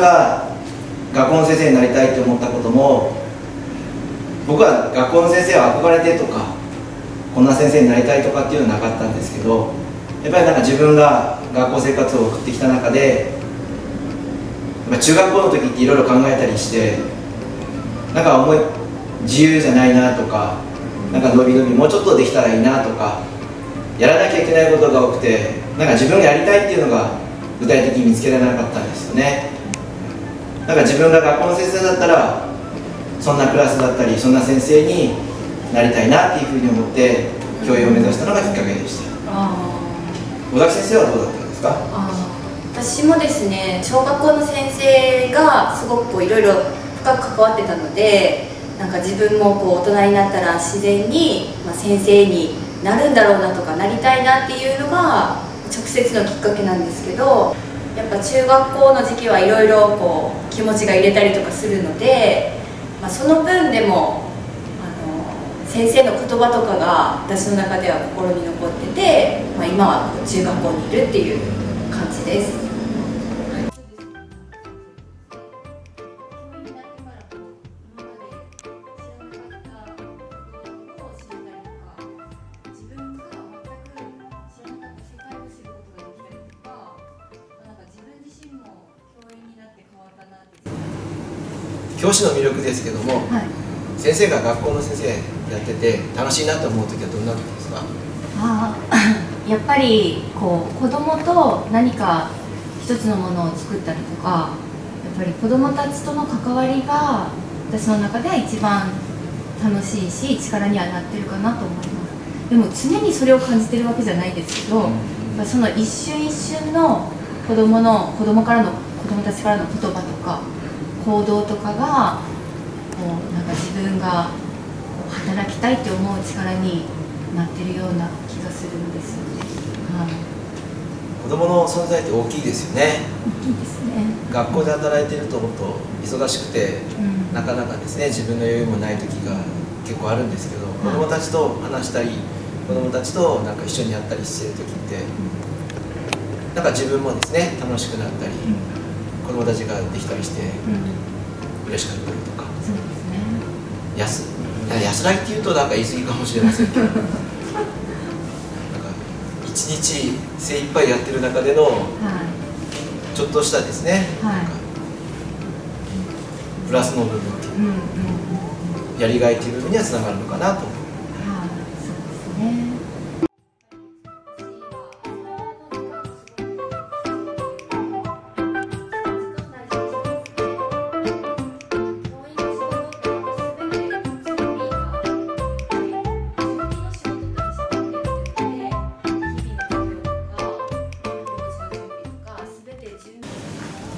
中学校の先生になりたいと思ったことも僕は学校の先生は憧れてとかこんな先生になりたいとかっていうのはなかったんですけどやっぱりなんか自分が学校生活を送ってきた中で中学校の時っていろいろ考えたりしてなんか思い自由じゃないなとかなんか伸び伸びもうちょっとできたらいいなとかやらなきゃいけないことが多くてなんか自分がやりたいっていうのが具体的に見つけられなかったんですよね。だから自分が学校の先生だったらそんなクラスだったりそんな先生になりたいなっていうふうに思って教員を目指したのがきっかけでした。小崎先生はどうだったんですか？私もですね小学校の先生がすごくいろいろ深く関わってたのでなんか自分もこう大人になったら自然に、まあ、先生になるんだろうなとかなりたいなっていうのが直接のきっかけなんですけどやっぱ中学校の時期はいろいろこう気持ちが入れたりとかするので、まあ、その分でもあの先生の言葉とかが私の中では心に残ってて、まあ、今は中学校にいるっていう感じです。教師の魅力ですけども、はい、先生が学校の先生やってて楽しいなと思う時はどんな時ですか？あ やっぱりこう子供と何か一つのものを作ったりとかやっぱり子供たちとの関わりが私の中では一番楽しいし力にはなってるかなと思います。でも常にそれを感じてるわけじゃないですけど、うん、その一瞬一瞬の子供の子供からの子供たちからの言葉行動とかがこうなんか自分が働きたいって思う力になってるような気がするんですよね、はい、子供の存在って大きいですよね。大きいですね。学校で働いてるともっと忙しくて、うん、なかなかですね自分の余裕もない時が結構あるんですけど、子供たちと話したり子供たちとなんか一緒にやったりしてる時って、うん、なんか自分もですね楽しくなったり、うん子供たちができたりして、嬉しかったりとか、そうですね。安安らぎっていうとなんか言い過ぎかもしれませんけど。なんか一日精一杯やってる中での、ちょっとしたですね、はい、プラスの部分っていう、うんうん、やりがいっていう部分にはつながるのかなと。思います。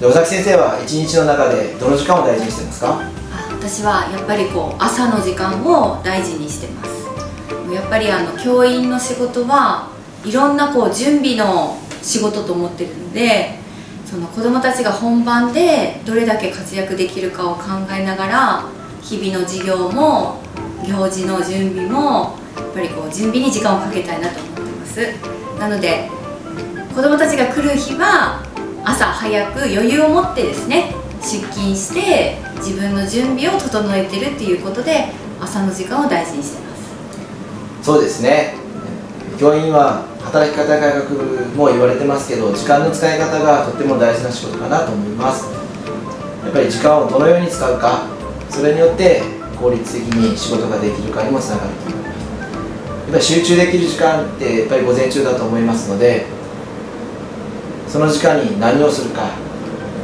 で尾崎先生は一日の中でどの時間を大事にしてますか？私はやっぱりこう朝の時間を大事にしてます。やっぱりあの教員の仕事はいろんなこう準備の仕事と思ってるのでその子どもたちが本番でどれだけ活躍できるかを考えながら日々の授業も行事の準備もやっぱりこう準備に時間をかけたいなと思ってます。なので子どもたちが来る日は朝早く余裕を持ってですね出勤して自分の準備を整えてるっていうことで朝の時間を大事にしてます。そうですね。教員は働き方改革も言われてますけど時間の使い方がとっても大事な仕事かなと思います。やっぱり時間をどのように使うかそれによって効率的に仕事ができるかにもつながるといます。やっぱり集中できる時間ってやっぱり午前中だと思いますのでその時間に何をするか、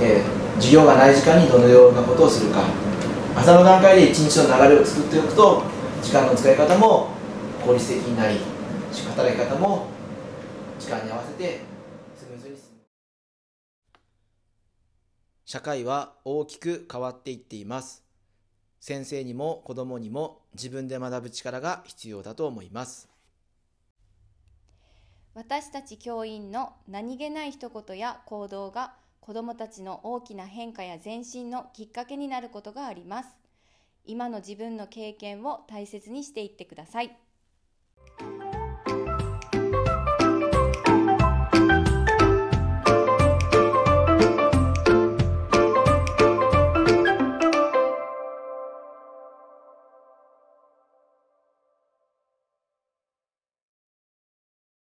えー、授業がない時間にどのようなことをするか朝の段階で一日の流れを作っておくと時間の使い方も効率的になり働き方も時間に合わせてスムーズに進社会は大きく変わっていっています。先生にも子供にも自分で学ぶ力が必要だと思います。私たち教員の何気ない一言や行動が子どもたちの大きな変化や前進のきっかけになることがあります。今の自分の経験を大切にしていってください。